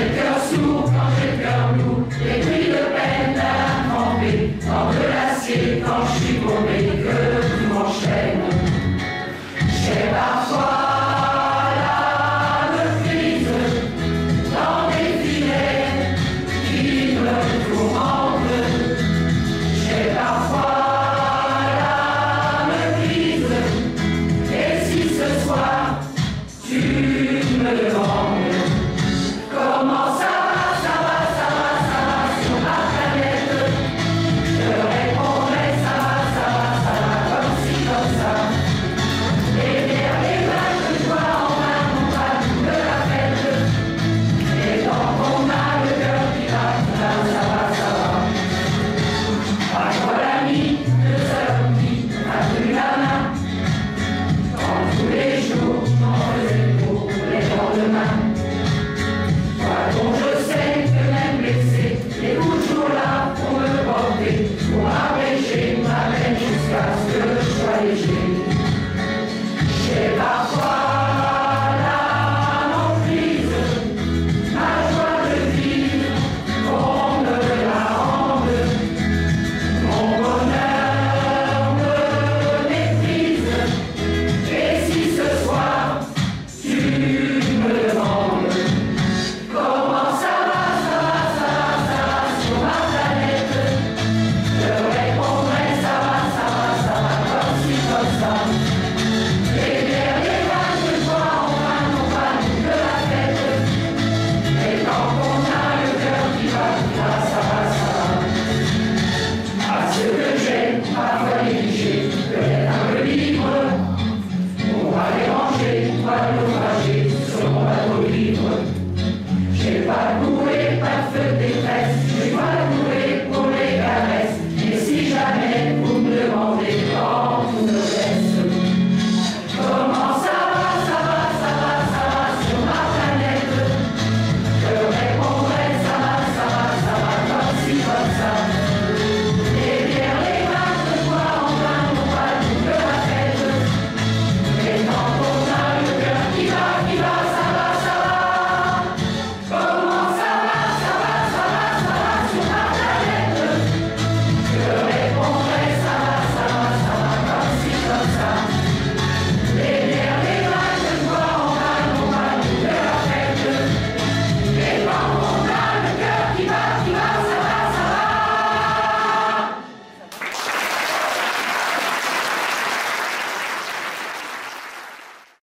el Beijo. Thank you.